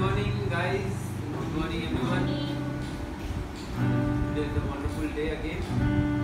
morning, guys. Good morning, everyone. Today is a wonderful day again.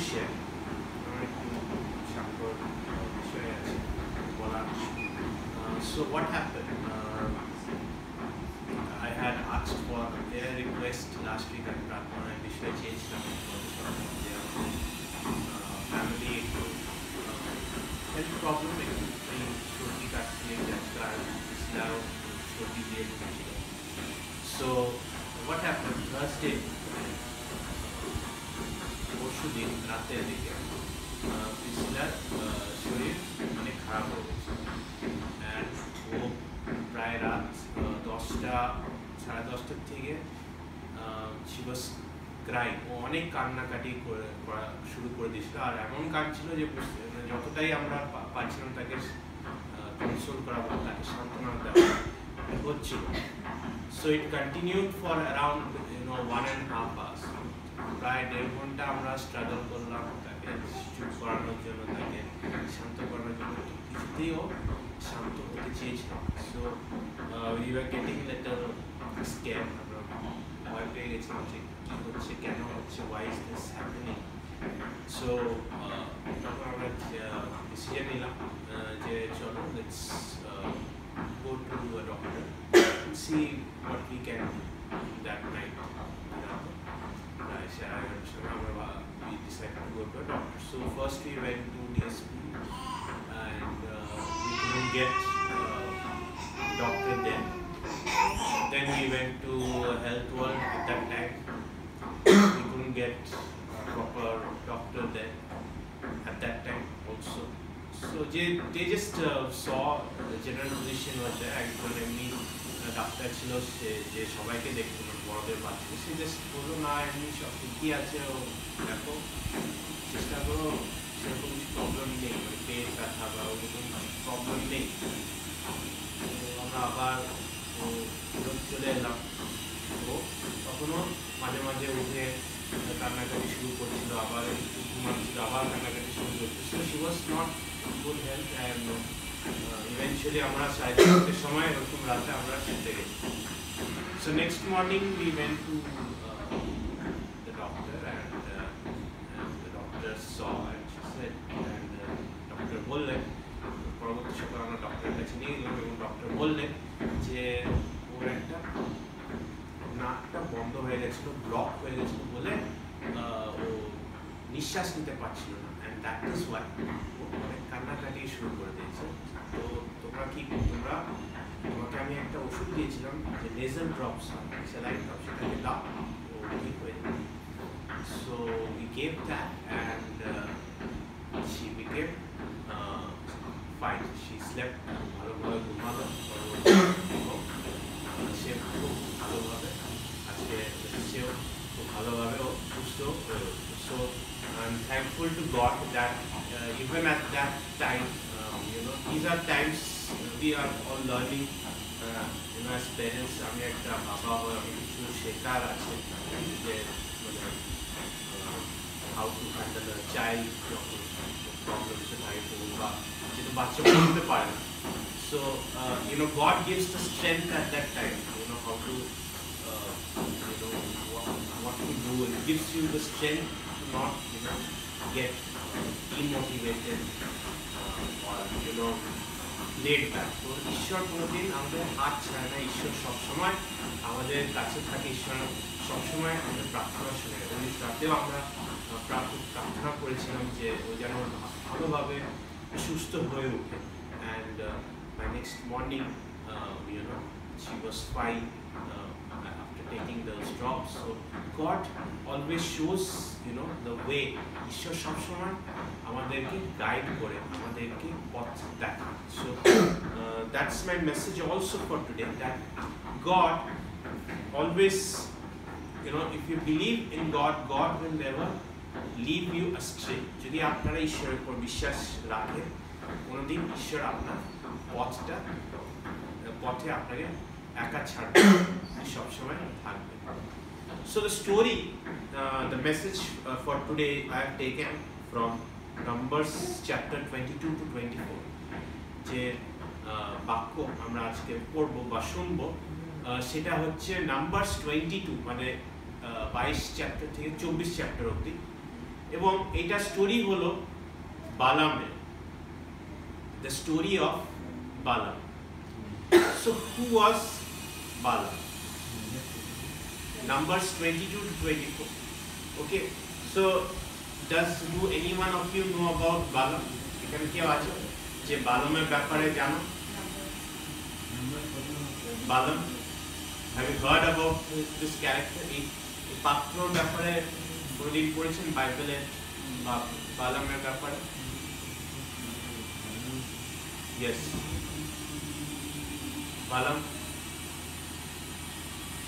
Share. যে বুঝতে মানে যতটাই আমরা পা- পারছিলাম তাকে কনসোল করা বা তাকে সান্ত্বনা দেওয়া হচ্ছিল। So it continued for around you know one and half hours প্রায় দেড় ঘণ্টা আমরা স্ট্রাগল করলাম তাকে চুপ করানোর জন্য, তাকে শান্ত করানোর জন্য। তো কিছুতেই ও শান্ত হতে চেয়েছিলাম so we are getting little scared আমরা ভয় পেয়ে গেছিলাম যে কী হচ্ছে, কেন হচ্ছে why is this happening so তখন আমরা ডিসিশন নিলাম আহ, যে চলো let's go to doctor see what we can that night Right, I remember we decided to go to a doctor. So first we went to DSP and uh, we couldn't get uh, doctor there. Then we went to Health World at that time. we couldn't get a proper doctor there at that time also. So they, they just uh, saw the general physician was there একজন এমনি doctor ছিল সে যে সবাইকে দেখতো না বড়দের বাচ্চা সে just বলল না এমনি সব ঠিকই আছে ও দেখো চেষ্টা করো সেরকম কিছু প্রবলেম নেই মানে পেট ব্যথা বা ওরকম প্রবলেম নেই আমরা আবার চলে এলাম তো তখনও মাঝে মাঝে উঠে কান্নাকাটি শুরু করছিল আবার একটু ঘুমাচ্ছিল আবার কান্নাকাটি শুরু করছিল so she was not good health and eventually আমরা সাড়ে চারটের সময় এরকম রাতে আমরা শুনতে গেছি so next morning we went to the doctor and, uh, and the doctor saw and she said and uh, doctor বললেন পরবর্তী সকালে আমরা ডক্টরের কাছে নিয়ে গেলাম এবং ডক্টর বললেন যে ওর একটা নাকটা বন্ধ হয়ে গেছিল ব্লক হয়ে গেছিল বলে আহ, ও নিঃশ্বাস নিতে পারছিল না অ্যান্ড দ্যাট ইজ ওয়াই ও অনেক কান্নাকাটি শুরু করে দিয়েছে তো তোমরা কি তোমরা তোমাকে আমি একটা ওষুধ দিয়েছিলাম যে নেজাল ড্রপস স্যালাইন ড্রপ সেটাকে দাও ও ঠিক হয়ে যাবে so we gave that and she became fine she slept am thankful to God that even at that time you know these are times we are all learning you know as parents আমি একটা বাবা হয়ে অনেক কিছু শেখার আছে যে মানে how to handle a child যখন প্রবলেমসে থাকে তো বা যেটা বাচ্চা বলতে পারে না so you know God gives the strength at that time you know how to you know what, what to do it gives you the strength to not you know get demotivated uh, or you know laid back. তো ঈশ্বর কোনোদিন আমাদের হাত ছাড়ে না ঈশ্বর সবসময় আমাদের কাছে থাকে ঈশ্বর সবসময় আমাদের প্রার্থনা শুনে। ওই রাতেও আমরা প্রার্থনা করেছিলাম যে ও যেন ভালোভাবে সুস্থ হয়ে ওঠে। And by next morning you know she was fine. uh, after taking those drops. So God always shows, you know, the way. ঈশ্বর সবসময় আমাদেরকে গাইড করে আমাদেরকে পথ দেখান so that's my message also for today that God always you know if you believe in God God will never leave you astray যদি আপনারা ঈশ্বরের উপর বিশ্বাস রাখেন কোনোদিন ঈশ্বর আপনার পথটা পথে আপনাকে একা ছাড়বে সবসময় থাকবে। So the story, uh, the message uh, for today I have taken from Numbers chapter 22 to 24. যে আহ, বাক্য আমরা আজকে পড়ব বা শুনব। আহ, সেটা হচ্ছে নাম্বারস টোয়েন্টি টু মানে বাইশ চ্যাপ্টার থেকে চব্বিশ চ্যাপ্টার অবধি। এবং এটা স্টোরি হলো বালামের the story of Balaam. So who was Balaam? Numbers 22 to 24. Okay. So, does do any one of you know about Balaam? এখানে কেউ আছে যে বালামের ব্যাপারে জানো Balaam have you heard about this character এই এই পাত্রর ব্যাপারে কোনোদিন পড়েছেন বাইবেলে, বা বালামের ব্যাপারে yes Balam.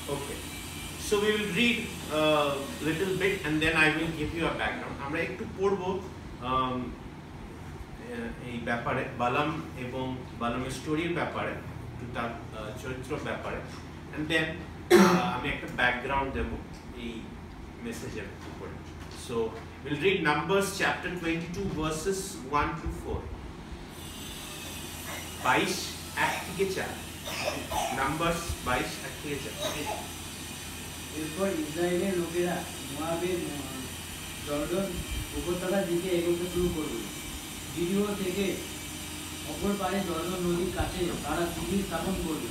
Okay. So we will read a little bit and then I will give you a background. আমরা একটু পড়ব um, আহ, এই ব্যাপারে বালাম এবং বালামের স্টোরির ব্যাপারে একটু তার আহ, চরিত্র ব্যাপারে and then আহ, আমি একটা ব্যাকগ্রাউন্ড দেব এই মেসেজের উপরে so will read Numbers chapter twenty two verses one to four বাইশ এক থেকে চার নাম্বারস বাইশ এক এরপর ইসরায়েলের লোকেরা মোয়াবের জর্ডন উপত্যকার দিকে এগোতে শুরু করল জিরিও থেকে অপর পারে জর্ডন নদীর কাছে তারা শিবির স্থাপন করল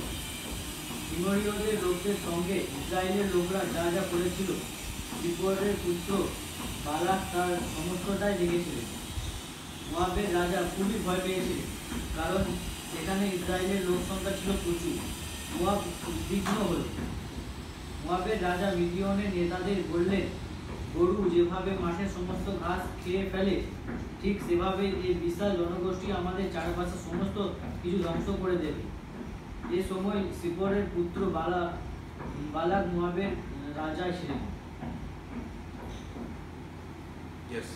হিমরীয়দের লোকদের সঙ্গে ইসরায়েলের লোকরা যা যা করেছিল বিপরের পুত্র বালাক তার সমস্তটাই দেখেছিলেন। মোয়াবের রাজা খুবই ভয় পেয়েছিলেন, কারণ সেখানে ইসরায়েলের লোক সংখ্যা ছিল প্রচুর মোয়াব উদ্বিগ্ন হল মোয়াবের রাজা মিডিয়নের নেতাদের বললেন, গরু যেভাবে মাঠের সমস্ত ঘাস খেয়ে ফেলে, ঠিক সেভাবে এই বিশাল জনগোষ্ঠী আমাদের চারপাশে সমস্ত কিছু ধ্বংস করে দেবে এ সময় সিপরের পুত্র বালা, বালাক মোয়াবের রাজা ছিলেন Yes.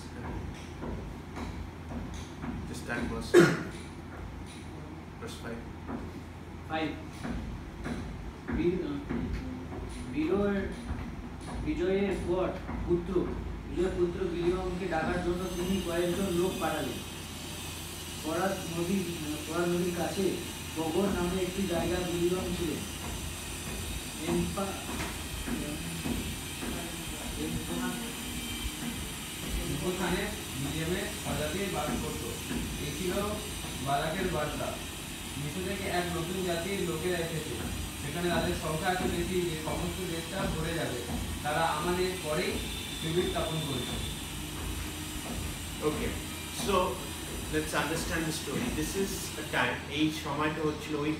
Just that verse. Verse 5. Five বিজয়ের বিজয়ের পর পুত্র ডাকার জন্য তিনি কয়েকজন লোক পাঠালেন ফরাত নদী ফরাত নদীর কাছে বগর নামে একটি জায়গা বিলিয়ম এম্পা- ওখানে মিডিয়ামে প্রজাতি বাস করত এই ছিল বারাকের বার্তা থেকে এক নতুন জাতির লোকেরা এসেছে। সেখানে তাদের সংখ্যা এত বেশি যে সমস্ত দেশটা ভরে যাবে। তারা আমাদের পরেই শিবির স্থাপন a time, এই সময়টা হচ্ছিল ওই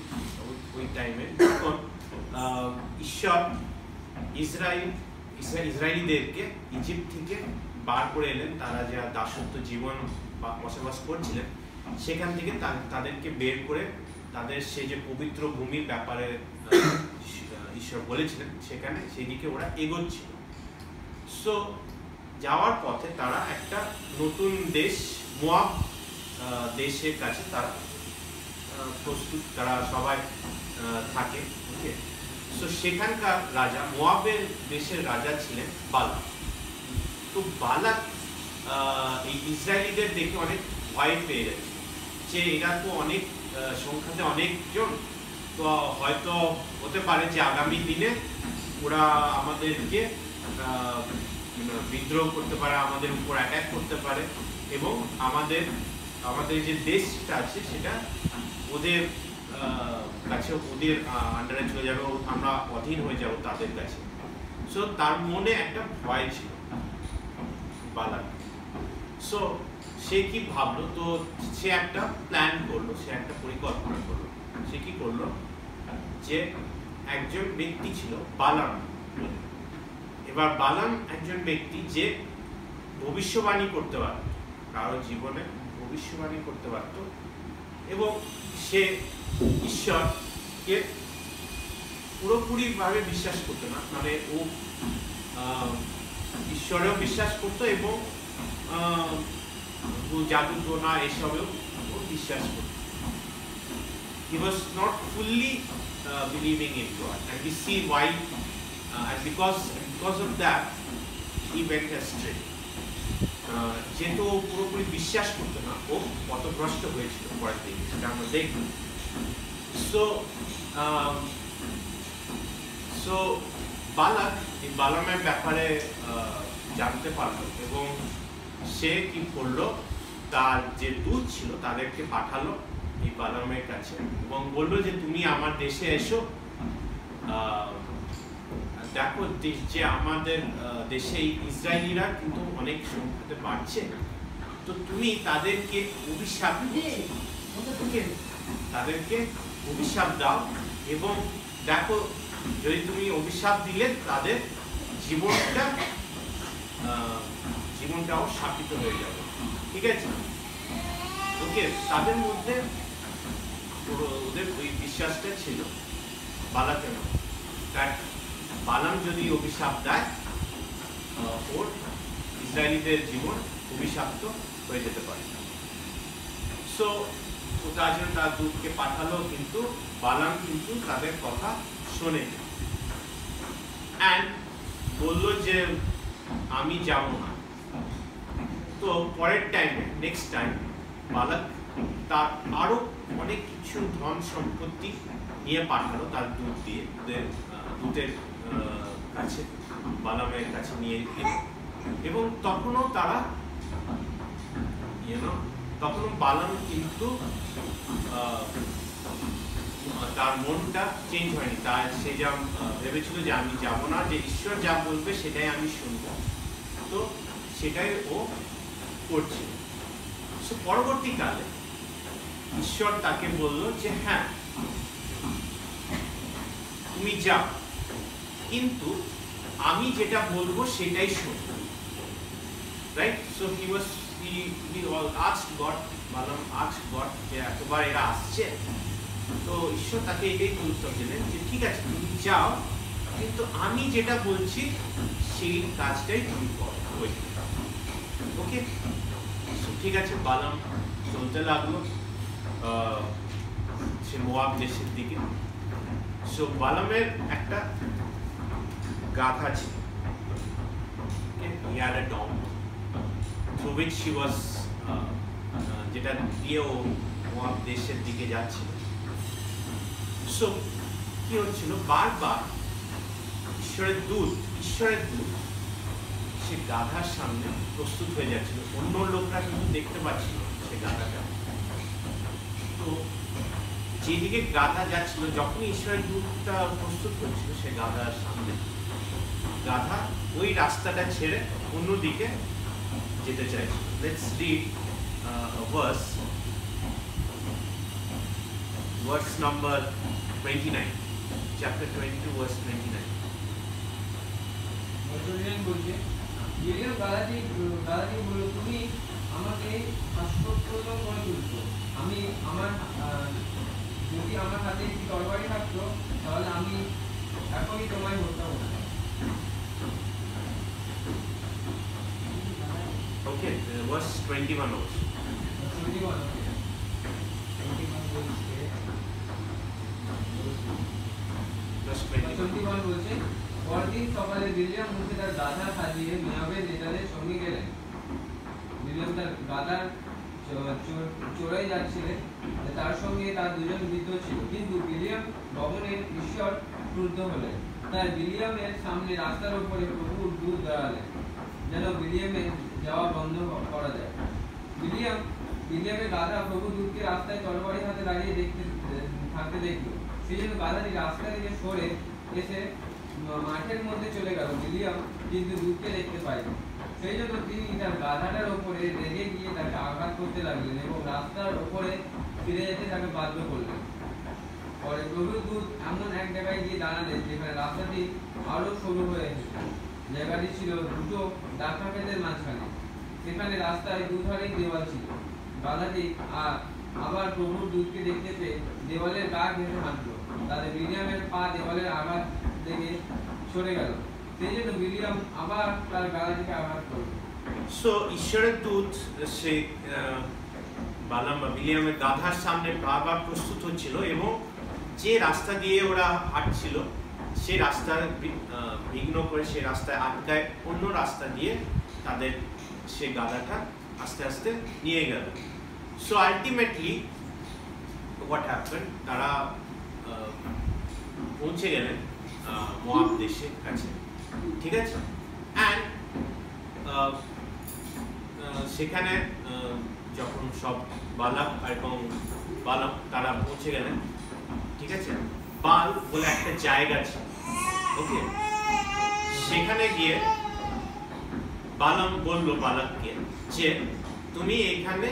ওই- টাইমে ঈশ্বর ইসরায়েল ইসরা- ইসরায়েলিদেরকে ইজিপ্ট থেকে বার করে এলেন। তারা যা দাসত্ব জীবন বসবাস করছিলেন সেখান থেকে তাদেরকে বের করে তাদের সে যে পবিত্র ভূমির ব্যাপারে ঈশ্বর বলেছিলেন সেখানে সেদিকে ওরা এগোচ্ছিল। সো যাওয়ার পথে তারা একটা নতুন দেশ মোয়াব দেশের কাছে তারা প্রস্তুত তারা সবাই থাকে ওকে সো সেখানকার রাজা মোয়াবের দেশের রাজা ছিলেন বালাক তো আহ, এই ইসরায়েলিদের দেখে অনেক ভয় পেয়ে যাচ্ছে যে এরা তো অনেক সংখ্যাতে অনেকজন। তো হয়তো হতে পারে যে আগামী দিনে ওরা আমাদেরকে বিদ্রোহ করতে পারে, আমাদের উপর অ্যাটাক করতে পারে এবং আমাদের আমাদের যে দেশটা আছে সেটা ওদের কাছে ওদের আন্ডারে চলে যাবে আমরা অধীন হয়ে যাব তাদের কাছে। সো তার মনে একটা ভয় ছিল। বালাক সো সে কি ভাবলো? তো সে একটা প্ল্যান করল, সে একটা পরিকল্পনা করল। সে কি করল? যে একজন ব্যক্তি ছিল বালাম এবার বালাম একজন ব্যক্তি যে ভবিষ্যবাণী করতে পারত, কারও জীবনে ভবিষ্যবাণী করতে পারত এবং সে ঈশ্বরকে পুরোপুরিভাবে বিশ্বাস করতো না। মানে ও ঈশ্বরেও বিশ্বাস করতো এবং আহ, ও জাদুটোনা এসবেও বিশ্বাস not fully uh, see why uh, because of that astray. যেহেতু ও পুরোপুরি বিশ্বাস করতো না ও পথভ্রষ্ট হয়েছিল পরের দিকে সেটা আমরা দেখব। সো সো বালাক এই বালামের ব্যাপারে জানতে পারল এবং সে কি করল? তার যে দূত ছিল তাদেরকে পাঠালো এই বালামের কাছে এবং বলল যে, তুমি আমার দেশে এসো। দেখো যে আমাদের দেশে ইসরায়েলিরা কিন্তু অনেক সংখ্যাতে বাড়ছে। তো তুমি তাদেরকে অভিশাপ তাদেরকে অভিশাপ দাও এবং দেখো, যদি তুমি অভিশাপ দিলে তাদের জীবনটা জীবনটাও শাপিত হয়ে যাবে। ঠিক আছে? ওকে, তাদের মধ্যে ওদের ওই বিশ্বাসটা ছিল বালাকে বালাম যদি অভিশাপ দেয় ওর ইসরায়েলিদের জীবন অভিশাপ্ত হয়ে যেতে পারে। সো তার জন্য তার দূতকে পাঠালো, কিন্তু বালাম কিন্তু তাদের কথা শোনে অ্যান্ড বলল যে, আমি যাব না। তো পরের টাইমে নেক্সট টাইম বালাক তার আরও অনেক কিছু ধন সম্পত্তি নিয়ে পাঠালো তার দূত দিয়ে দূতের আহ, কাছে বালামের কাছে নিয়ে এবং তখনও তারা তখনও বালাম কিন্তু তার মনটা চেঞ্জ হয়নি। তার সে যা ভেবেছিল যে আমি যাব না যে ঈশ্বর যা বলবে সেটাই আমি শুনব। তো সেটাই ও করছে। So, পরবর্তীকালে ঈশ্বর তাকে বলল যে হ্যাঁ তুমি যাও। কিন্তু আমি যেটা বলব সেটাই শুনব right so he was he he all asked God Balaam asked God যে এতবার এরা আসছে? তো ঈশ্বর তাকে এটাই উত্তর দিলেন যে ঠিক আছে তুমি যাও কিন্তু আমি যেটা বলছি সেই কাজটাই তুমি করো। ওকে ঠিক আছে বালাম চলতে লাগল। সে মোয়াব দেশের দিকে সো বালামের একটা গাধা ছিল। He had যেটা দিয়ে ও মোয়াব দেশের দিকে যাচ্ছিল। সো কি হচ্ছিল? বারবার ঈশ্বরের দূত ঈশ্বরের দূত সে গাধার সামনে প্রস্তুত হয়ে যাচ্ছিল। অন্য লোকরা কিন্তু দেখতে পাচ্ছিল সে গাধাটা। তো যেদিকে গাধা যাচ্ছিল, যখনই ঈশ্বরের দূতটা প্রস্তুত হচ্ছিল, সে গাধার সামনে। গাধা ওই রাস্তাটা ছেড়ে অন্যদিকে যেতে চাইছিল। Let's read verse verse number twenty nine chapter twenty two verse twenty nine যেগুলো দাদাজি দাদাজি বলল তুমি আমাকে হাস্যপূর্ণ করে তুলছো আমি আমার যদি আমার হাতে একটি তরবারি থাকতো তাহলে আমি এখনই তোমায় হত্যা করতাম Okay, there was 21 hours. 21 hours. Plus 21 hours. পরদিন সকালে বিলিয়াম উঠে তার গাধা সাজিয়ে মিয়াবের নেতাদের সঙ্গে গেলেন। বিলিয়াম তার চো- চড়াই যাচ্ছিলেন তার সঙ্গে তার দুজন বৃদ্ধ ছিল। কিন্তু বিলিয়াম ভবনের ঈশ্বর ক্রুদ্ধ হলেন। তাই বিলিয়ামের সামনে রাস্তার উপরে প্রভুর দূত দাঁড়ালেন, যেন বিলিয়ামের যাওয়া বন্ধ করা যায়। বিলিয়াম, বিলিয়ামের গাধা প্রভু দূতকে রাস্তায় তরবারি হাতে দাঁড়িয়ে দেখতে, থাকতে দেখল। সেই জন্য গাধাটি রাস্তা থেকে সরে এসে মাঠের মধ্যে চলে গেল বিলিয়াম কিন্তু দূতকে দেখতে পাইনি। সেই জন্য তিনি তার গাধাটার ওপরে রেগে গিয়ে তাকে আঘাত করতে লাগলেন এবং রাস্তার ওপরে ফিরে যেতে তাকে বাধ্য করলেন। পরে প্রভু দূত এমন এক জায়গায় গিয়ে দাঁড়ালেন যেখানে রাস্তাটি আরও সরু হয়ে এসেছে। জায়গাটি ছিল দুটো ডাক্তার ক্ষেতের মাঝখানে। সেখানে রাস্তায় দুধারেই দেওয়াল ছিল। গাধাটি আর আবার প্রভুর দুধকে দেখতে পেয়ে দেওয়ালের গা ঘেঁষে হাঁটলো তাদের বিলিয়ামের পা দেওয়ালের আঘাত লেগে সরে গেল। সেই জন্য বিলিয়াম আবার তার গাধাটিকে আঘাত করল। সো ঈশ্বরের দূত, সে বালাম বা বিলিয়ামের গাধার সামনে বারবার প্রস্তুত হচ্ছিল এবং যে রাস্তা দিয়ে ওরা হাঁটছিল, সে রাস্তার বিঘ্ন করে সে রাস্তায় আটকায়, অন্য রাস্তা দিয়ে তাদের সে গাধাটা আস্তে আস্তে নিয়ে গেল। সো আলটিমেটলি হোয়াট হ্যাপেন তারা পৌঁছে গেলেন। মোয়াব দেশের কাছে। ঠিক আছে? অ্যান্ড সেখানে যখন সব বালাক এবং বালাক তারা পৌঁছে গেলেন, ঠিক আছে? বাল বলে একটা জায়গা ছিল ওকে সেখানে গিয়ে বালাম বলল বালাককে যে, তুমি এখানে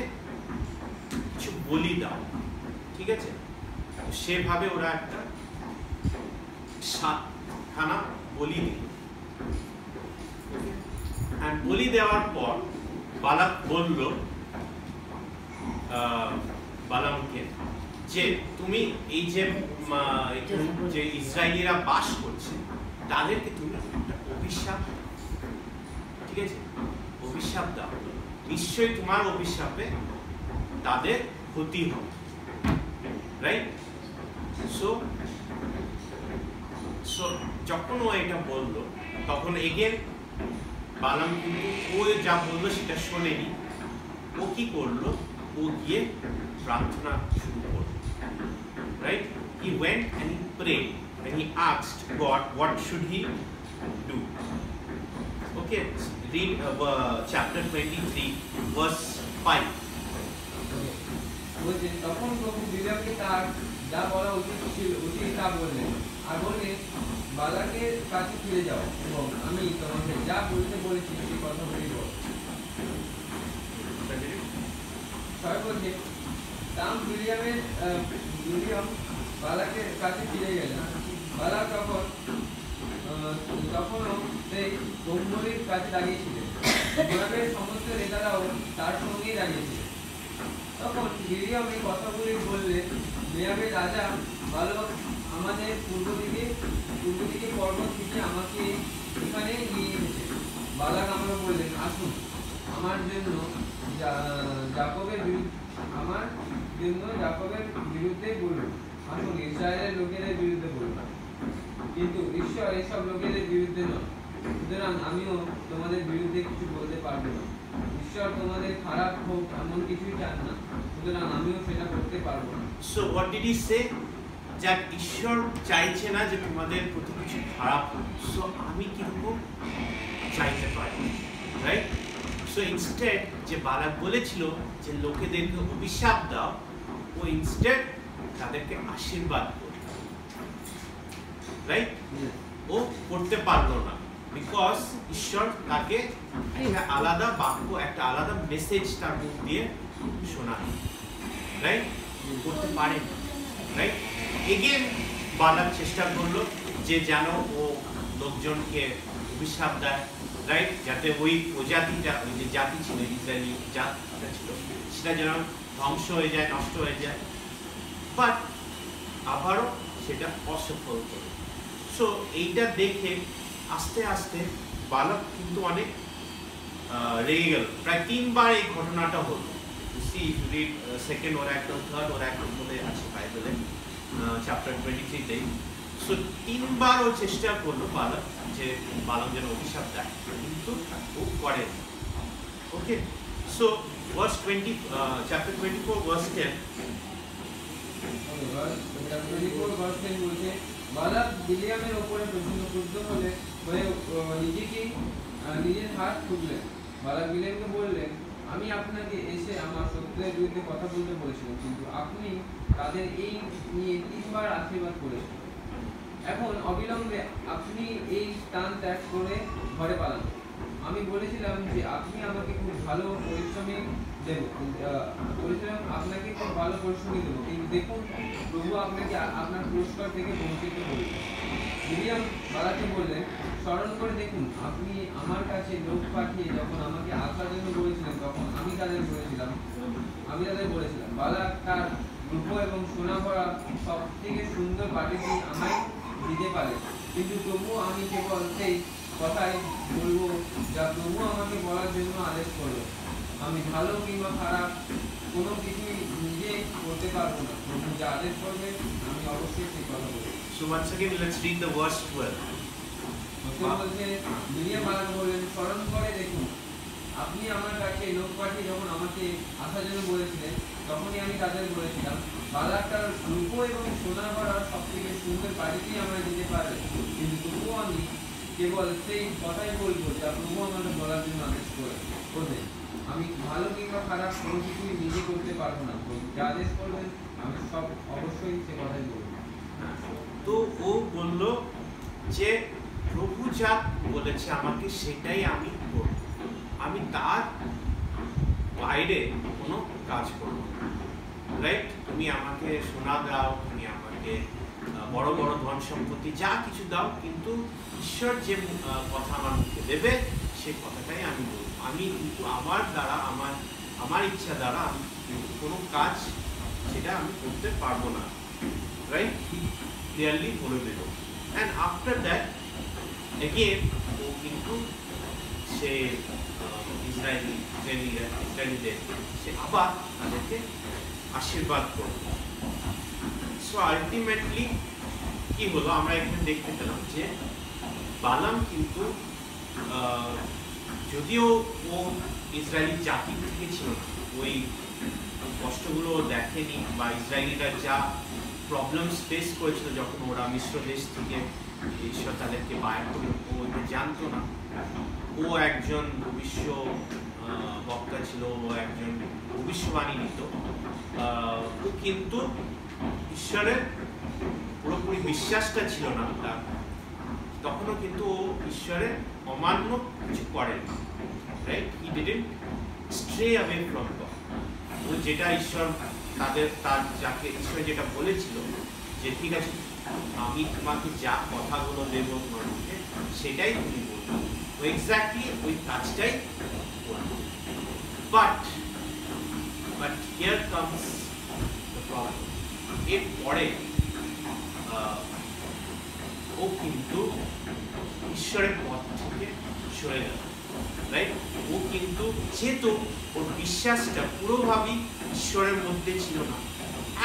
কিছু বলি দাও। ঠিক আছে? সেভাবে ওরা একটা সাতখানা বলি দিল বলি দেওয়ার পর বালাক বলল বালামকে যে তুমি এই যে যে ইসরায়েলিরা বাস করছে, তাদেরকে তুমি একটা অভিশাপ ঠিক আছে? অভিশাপ দাও। নিশ্চয়ই তোমার অভিশাপে তাদের ক্ষতি হবে। রাইট সো সো যখন ও এটা বলল তখন এগেন বালাম কিন্তু ও যা বলল সেটা শোনেনি। ও কি করল? ও গিয়ে প্রার্থনা শুরু করল। Right he went and he pray asked God what should he do? Okay read uh, uh, chapter 23 verse 5 বলছেন তখন তার যা বলা উচিত ছিল, উচিত তা বললেন আর বললেন বালাকের কাছে ফিরে যাও এবং আমি তোমাকে যা বলতে বলেছি, সেই কথা বলিব ছয় বলছে কাছে ফিরে গেলেন বালাক তখন তখনও সেই গম্বরীর কাছে দাঁড়িয়েছিলেন মোয়াবের সমস্ত নেতারাও তার সঙ্গেই দাঁড়িয়েছিলেন তখন মিরিয়াম এই কথাগুলি বললে রাজা, ভালো আমাদের পূর্ব দিকে পূর্ব দিকে পর্বত থেকে আমাকে এখানে নিয়ে এসেছে। বালাক আমরা বললেন, আসুন, আমার জন্য জাকবের আমার জন্য জাকবের বিরুদ্ধে বলুন। আসুন, ইসরায়েলের লোকেদের বিরুদ্ধে বলুন। কিন্তু ঈশ্বর এসব লোকেদের বিরুদ্ধে নয়। সুতরাং আমিও তোমাদের বিরুদ্ধে কিছু বলতে পারব না। ঈশ্বর তোমাদের খারাপ হোক এমন কিছুই চান না। সুতরাং আমিও সেটা করতে পারব না। So what did he say? যে ঈশ্বর চাইছে না যে তোমাদের প্রতি কিছু খারাপ হোক। সো আমি কীরকম চাইতে পারি রাইট সো ইনস্টেড যে বালাক বলেছিল যে লোকেদেরকে অভিশাপ দাও ও ইনস্টেড তাদেরকে আশীর্বাদ করো রাইট ও করতে পারল না। বিকজ ঈশ্বর তাকে একটা আলাদা বাক্য, একটা আলাদা মেসেজ তার মুখ দিয়ে শোনায়। রাইট করতে পারে রাইট এগেন বালার চেষ্টা করল যে যেন ও লোকজনকে অভিশাপ দেয়। রাইট যাতে ওই প্রজাতিটা, ওই যে জাতি ছিল, ইসরায়েলি জাতিটা ছিল, সেটা যেন ধ্বংস হয়ে যায়, নষ্ট হয়ে যায়। বাট আবারও সেটা অসফল করে সো এইটা দেখে আস্তে আস্তে বালক কিন্তু অনেক রেগে গেল। প্রায় তিনবার এই ঘটনাটা হলো। সি রিড সেকেন্ড ওর একদম থার্ড ওর একদম বলে আছে বাইবেলে চ্যাপ্টার টোয়েন্টি থ্রিতেই সো তিনবার ও চেষ্টা করল বালক যে বালক যেন অভিশাপ দেয়, কিন্তু ও করে okay so verse twenty chapter twenty four verse ten আমি আপনাকে এসে আমার শত্রুদের বিরুদ্ধে কথা বলতে বলেছিলাম কিন্তু আপনি তাদের এই নিয়ে তিনবার আশীর্বাদ করেছেন এখন অবিলম্বে আপনি এই স্থান ত্যাগ করে ঘরে পালান আমি বলেছিলাম যে আপনি আমাকে খুব ভালো পরিশ্রমী দেব আপনাকে খুব ভালো পরিশ্রমী দেবো। কিন্তু দেখুন, প্রভু আপনাকে আপনার পুরস্কার থেকে বঞ্চিত করবে মিডিয়াম বালাকে বললেন, স্মরণ করে দেখুন, আপনি আমার কাছে লোক পাঠিয়ে যখন আমাকে আসার জন্য বলেছিলেন, তখন আমি তাদের বলেছিলাম, আমি তাদের বলেছিলাম বালাক তার রূপ এবং সোনা ভরা সব থেকে সুন্দর বাটিটি আমায় দিতে পারে। কিন্তু তবু আমি কেবল সেই কথাই বলব যা প্রভু আমাকে বলার জন্য আদেশ করল। আমি ভালো কিংবা খারাপ কোনো কিছুই নিজে করতে পারব না। প্রভু যা আদেশ করবে আমি অবশ্যই সেই কথা বলব। So once again, let's read the verse 12. বলছে মিডিয়া মালাক বললেন স্মরণ করে দেখুন আপনি আমার কাছে লোক পাঠিয়ে যখন আমাকে আসার জন্য বলেছিলেন তখনই আমি তাদের বলেছিলাম বালাকটার রূপ এবং সোনা ভরা সব থেকে সুন্দর বাড়িটি আমরা দিতে পারবে। কিন্তু তবুও আমি কেবল সেই কথাই বলব যা প্রভু আমাকে বলার জন্য আদেশ করে করবেন আমি ভালো কিংবা খারাপ কোনো কিছুই নিজে করতে পারব না। যা করবেন আমি সব অবশ্যই সে কথাই বলব। তো ও বলল যে, প্রভু যা বলেছে আমাকে সেটাই আমি করব। আমি তার বাইরে কোনো কাজ করব রাইট তুমি আমাকে সোনা দাও, তুমি আমাকে বড় বড় ধন সম্পত্তি যা কিছু দাও, কিন্তু ঈশ্বর যে কথা আমার মুখে দেবে সেই কথাটাই আমি বলব। আমি কিন্তু আমার দ্বারা, আমার আমার ইচ্ছা দ্বারা কোনো কাজ সেটা আমি করতে পারব না। রাইট ক্লিয়ারলি বলে দিল। অ্যান্ড আফটার দ্যাট এগেন ও কিন্তু সে ইসরায়েলি ইসরায়েলিরা, ইসরায়েলিদের, সে আবার তাদেরকে আশীর্বাদ করল। সো আলটিমেটলি কি হলো? আমরা এখানে দেখতে পেলাম যে, বালাম কিন্তু যদিও ও ইসরায়েলি জাতি থেকে ছিল ওই কষ্টগুলো দেখেনি বা ইসরায়েলিরা যা প্রবলেমস ফেস করেছিল যখন ওরা মিশ্র দেশ থেকে ঈশ্বর তাদেরকে বাইর করল, ও এটা জানতো না। ও একজন ভবিষ্য বক্তা ছিল, ও একজন ভবিষ্যবাণী নিত ও কিন্তু ঈশ্বরের পুরোপুরি বিশ্বাসটা ছিল না, তার। তখনও কিন্তু ও ঈশ্বরের অমান্য কিছু করেন রাইট হি যেটা ঈশ্বর তাদের, তার যাকে ঈশ্বর যেটা বলেছিল যে, ঠিক আছে, আমি তোমাকে যা কথাগুলো দেব মুখে সেটাই তুমি বলবে। এক্স্যাক্টলি ওই কাজটাই করবে। But but here comes problem এরপরে ও কিন্তু ঈশ্বরের থেকে সরে গেল রাইট ও কিন্তু যেহেতু ওর বিশ্বাসটা পুরোভাবেই ঈশ্বরের মধ্যে ছিল না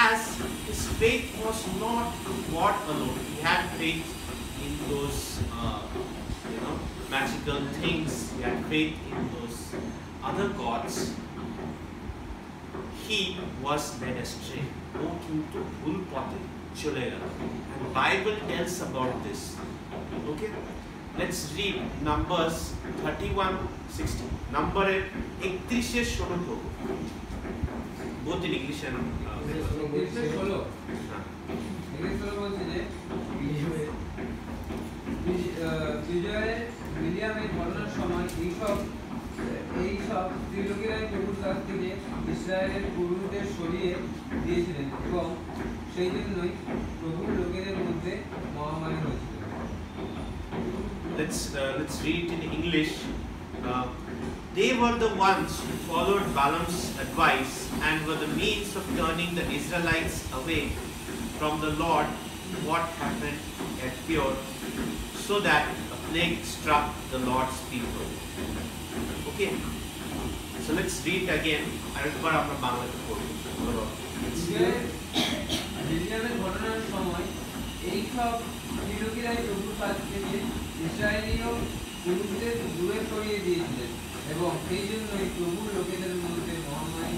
as his faith was not in God alone he had faith in those uh, you know magical things he had faith in those other gods he was led astray ও কিন্তু ভুল পথে চলে গেল and bible tells about this okay Let's read numbers 31 16 নম্বরের 31 এর 16 পড়ব both in english and uh, উদ্দেশ্য হলো হ্যাঁ। এক্ষেত্রে বলছে যে বিজ- আহ, বিজয়ের মিডিয়ামে বর্ণনার সময় এইসব এইসব ত্রিলোকেরাই প্রভুর কাছ থেকে ইসরায়েলের পুরুষদের সরিয়ে দিয়েছিলেন এবং সেই জন্যই প্রভুর লোকেদের মধ্যে মহামারী হয়েছিল let's uh, let's read it in English. Uh, they were the ones who followed Balaam's advice and were the means of turning the Israelites away from the Lord. What happened at Peor, so that a plague struck the Lord's people. Okay? So let's read again. আরেকবার আমরা বাংলাতে পড়ব বলো। Israel মিডিয়ামের ঘটনার সময় এই সব ত্রিলোকীরাই প্রভুর কাছ থেকে ইসরায়েলীয় পুরুষদের দূরে সরিয়ে দিয়েছিলেন এবং সেই জন্যই প্রভুর লোকেদের মধ্যে মহামারী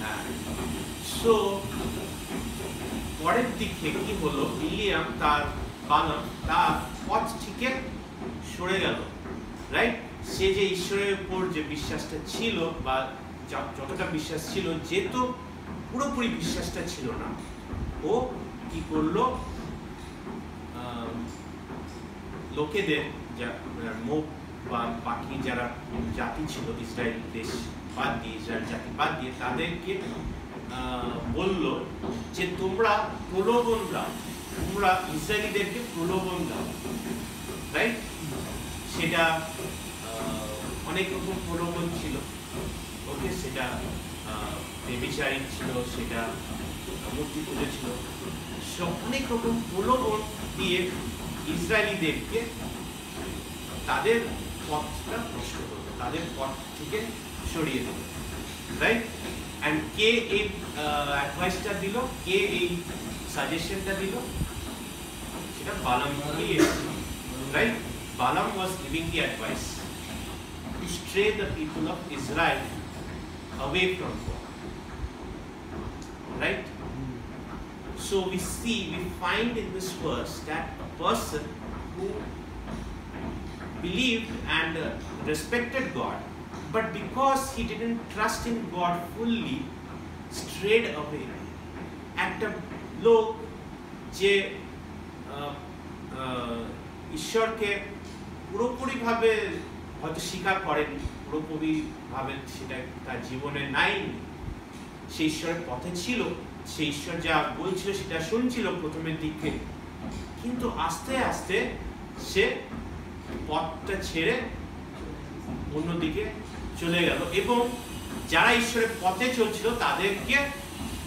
হ্যাঁ সো পরের দিকে কি হলো? বিলিয়াম তার বানাম তার পথ থেকে সরে গেল রাইট সে যে ঈশ্বরের উপর যে বিশ্বাসটা ছিল বা যতটা বিশ্বাস ছিল যে তো পুরোপুরি বিশ্বাসটা ছিল না, ও কি করল আম, লোকেদের মুখ বা বাকি যারা জাতি ছিল ইসরায়েল দেশ বাদ দিয়ে ইসরায়েল জাতি বাদ দিয়ে তাদেরকে বলল যে তোমরা প্রলোভন দাও। তোমরা ইসরায়েলিদেরকে প্রলোভন দাও। রাইট সেটা অনেক রকম প্রলোভন ছিল। ওকে সেটা আহ, বেবিচারিক ছিল সেটা মূর্তি পুজো ছিল। সব অনেক রকম প্রলোভন দিয়ে ইসরায়েলিদেরকে তাদের পথটা নষ্ট করবে তাদের পথ থেকে সরিয়ে দেবে রাইট অ্যান্ড কে এই অ্যাডভাইসটা দিল কে এই সাজেশনটা দিল সেটা বালাম থেকেই এসেছে right Balaam was giving the advice to stray the people of Israel away from God. Right? So we see, we find in this verse that a person who believed and uh, respected God, but because he didn't trust in God fully, strayed away. একটা লোক যে আহ, আহ, ঈশ্বরকে পুরোপুরিভাবে হয়তো স্বীকার করেনি পুরোপুরিভাবে সেটা তার জীবনে নাই সে ঈশ্বরের পথে ছিল সে ঈশ্বর যা বলছিল সেটা শুনছিল প্রথমের দিকে কিন্তু আস্তে আস্তে সে পথটা ছেড়ে অন্যদিকে চলে গেল এবং যারা ঈশ্বরের পথে চলছিল তাদেরকে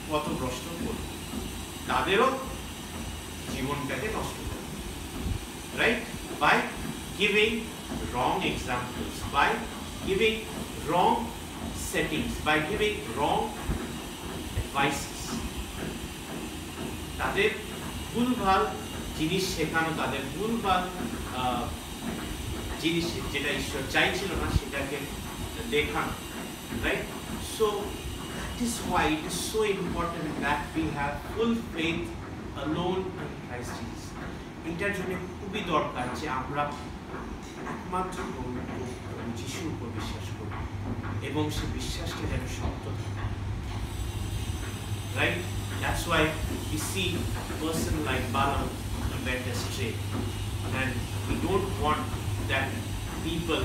পথভ্রষ্ট করল। তাদেরও জীবনটাকে নষ্ট করল। Right by giving wrong examples, by giving wrong settings, by giving wrong advices. তাদের ভুলভাল জিনিস শেখানো তাদের ভুলভাল আহ, জিনিস যেটা ঈশ্বর চাইছিল না সেটাকে দেখানো right so that is why it is so important that we have full faith Christ এটার জন্য খুবই দরকার যে আমরা একমাত্র যিশুর উপর বিশ্বাস করি এবং সে বিশ্বাসটা যেন সত্য থাকে right? That's why we see a person went astray and we don't want that people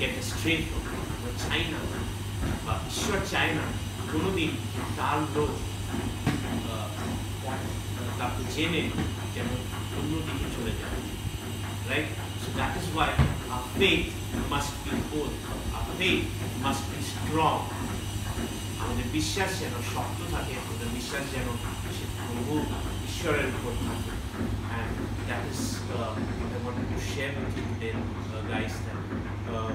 get astray from him আমরা চাই না বা ঈশ্বর চায় না কোনোদিন তার লোক আহ, পথ- তাকে জেনে যেন অন্যদিকে চলে যায় right? So that is why our faith must be bold. Our faith must be strong. আমাদের বিশ্বাস যেন শক্ত থাকে আমাদের বিশ্বাস যেন সে প্রভু ঈশ্বরের উপর থাকে and that is uh, what I wanted to share with you today uh, guys that uh,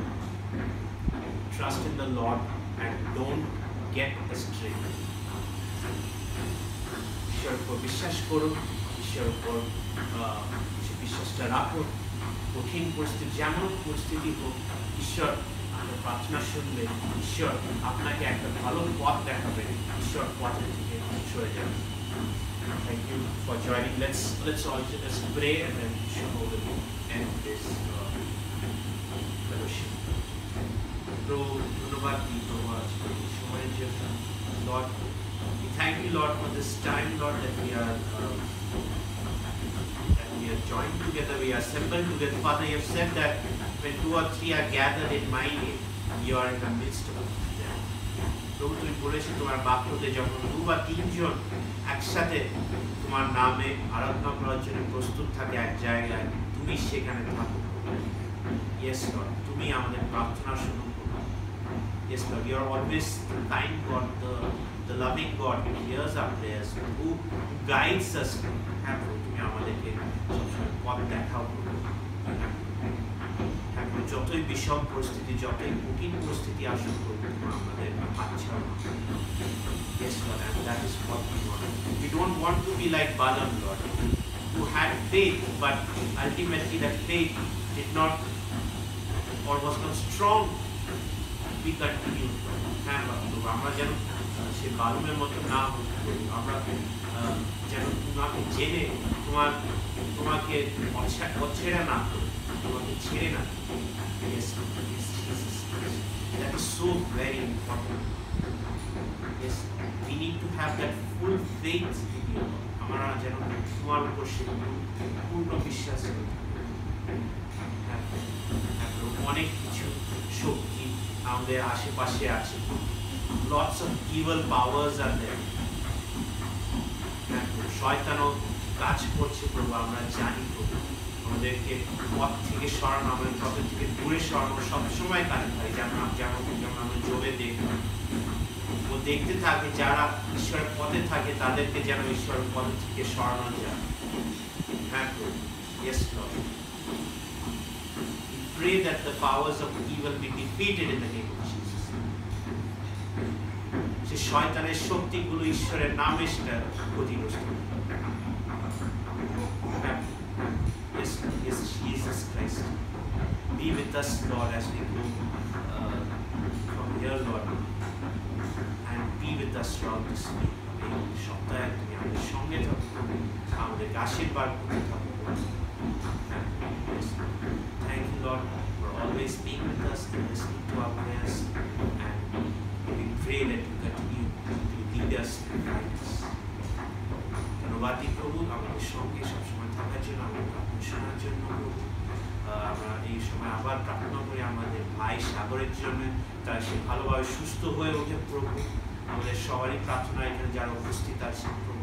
trust in the Lord and don't get astray. ঈশ্বরের উপর বিশ্বাস করুন ঈশ্বরের উপর আহ, সে বিশ্বাসটা রাখুন কঠিন পরিস্থিতি যেমন পরিস্থিতি হোক ঈশ্বর আপনার প্রার্থনা শুনবে ঈশ্বর আপনাকে একটা ভালো পথ দেখাবে ঈশ্বর পথের থেকে সরে যাবে Thank you for joining. Let's let's all just pray and then Shamo will end this uh, fellowship. প্রভু ধন্যবাদ দিই প্রভু আজকে এই সময়ের জন্য Lord, we thank you Lord for this time Lord that we are uh, that we are joined together, we are assembled together. Father, you have said that when two or three are gathered in my name, you are in the midst of them. প্রভু তুমি বলেছো তোমার বাক্যতে যখন দু বা তিনজন একসাথে তোমার নামে আরাধনা করার জন্য প্রস্তুত থাকে এক জায়গায় তুমি সেখানে থাকো ইয়েস লর্ড তুমি আমাদের প্রার্থনা করো Yes, Lord, you are always the kind God, the, the loving God who hears our prayers, who. হ্যাঁ তুমি আমাদেরকে সবসময় পথ দেখাও। এখন যতই বিষম পরিস্থিতি যতই কঠিন পরিস্থিতি আসুক আমাদের হাত না। Yes, Lord, and that is what we want. We don't want to be like Balaam, Lord, who had faith, but ultimately that faith did not or was not strong. We continue. হ্যাঁ বাবু আমরা যেন আহ, সে বালুমের মতো না হই প্রভু। আমরা আহ, যেন তোমাকে জেনে তোমার তোমাকে অছে- অছেড়া না করি, তোমাকে ছেড়ে না করি। Yes, yes, Jesus Christ. That is so very important. Yes, we need to have that full faith. আমরা যেন তোমার উপর সে পূর্ণ বিশ্বাস করি। হ্যাঁ, হ্যাঁ, অনেক কিছু শক্তি আমাদের আশেপাশে আছে লটস অফ ইভল পাওয়ার্স আর দেয়ার শয়তানও কাজ করছে প্রভু আমরা জানি প্রভু আমাদেরকে পথ থেকে সরানো আমাদের পথ থেকে দূরে সরানো সবসময় কাজ হয় যেমন যেমন যেমন আমরা ও দেখতে থাকে যারা ঈশ্বরের পথে থাকে তাদেরকে যেন ঈশ্বরের পথ থেকে সরানো যায় হ্যাঁ প্রভু yes Lord We pray that the powers of evil be defeated in the name of Jesus. সে শয়তানের শক্তিগুলো ঈশ্বরের নামে সেটা ক্ষতিগ্রস্ত হোক। Yes, yes, Jesus Christ. Be with us, Lord, as we go uh, from here, Lord. মেধাশ্রম এই সপ্তাহে তুমি আমাদের সঙ্গে থাকো, আমাদেরকে আশীর্বাদ করতে থাকো। Thank you Lord for always being with us in this to our prayers and we pray that you continue to give us guidance ধন্যবাদ প্রভু, আমাদের সঙ্গে সবসময় থাকার জন্য, আমাদের প্রার্থনা শোনার জন্য আমরা এই সময় আবার প্রার্থনা করি, আমাদের ভাই সাগরের জন্য, তারা সে ভালোভাবে সুস্থ হয়ে ওঠে প্রভু। আমাদের সবারই প্রার্থনা এখানে যারা উপস্থিত আছে প্রভু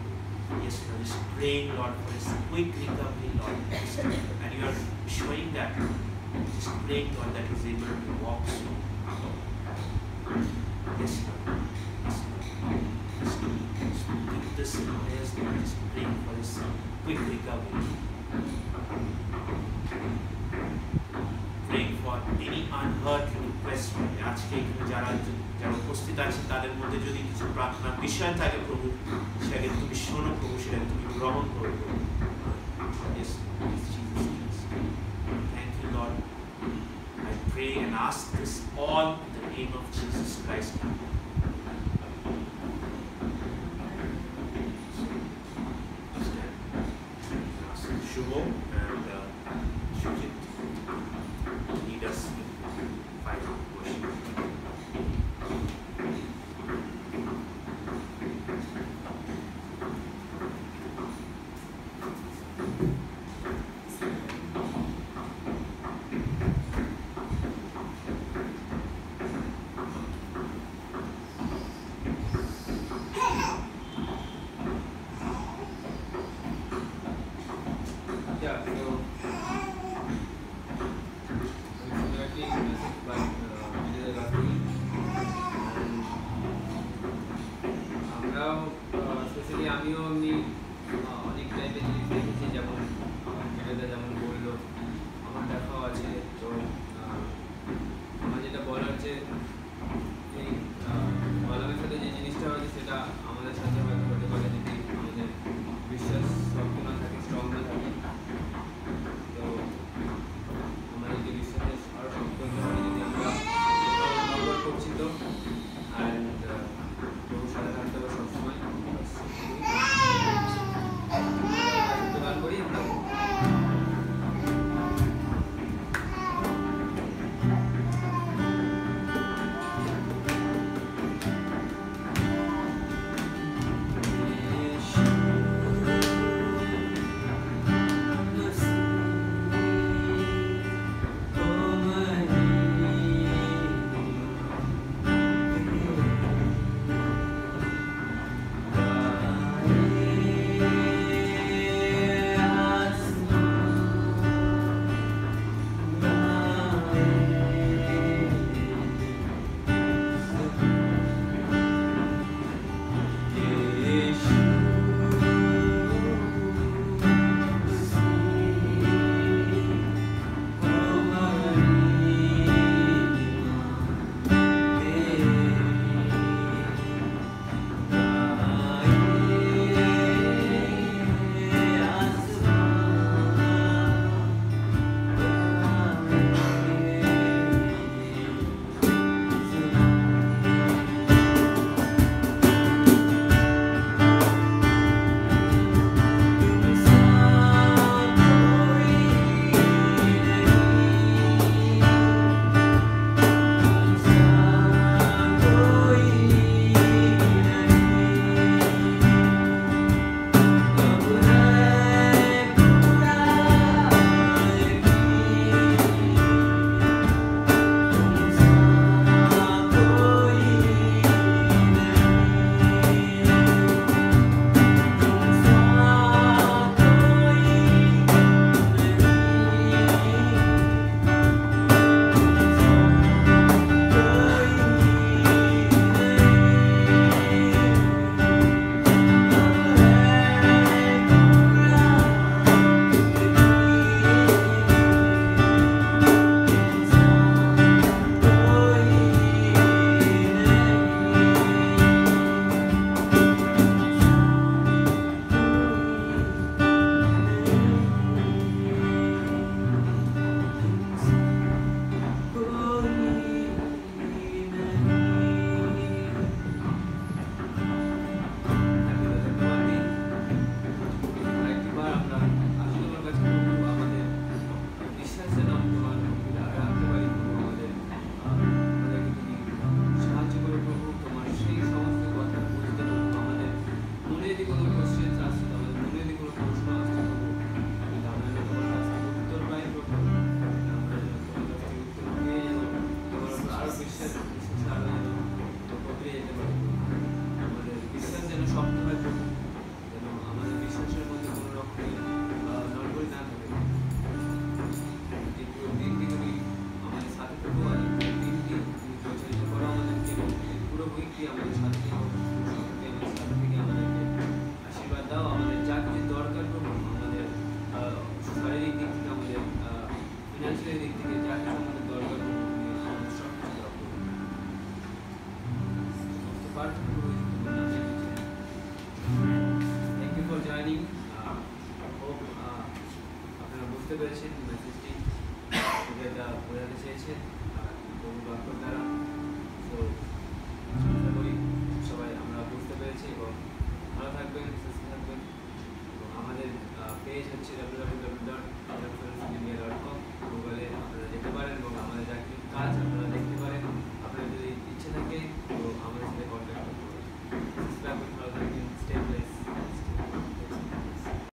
Yes, Lord, just praying, Lord, for his quick recovery, Lord. And you are showing that. Just praying, Lord, that he's able to walk soon. Yes, Lord. Yes, Lord. Yes, Lord. Just keep this in prayers, Lord. Just praying for his quick recovery. Praying for any unheard request. আজকে এখানে যারা যারা উপস্থিত আছেন তাদের মধ্যে যদি কিছু প্রার্থনার বিষয় থাকে প্রভু সেটাকে তুমি শোনো প্রভু সেটাকে তুমি গ্রহণ করো প্রভু Yes, yes, Jesus Christ. Thank you, Lord. I pray and ask this all in the name of Jesus Christ.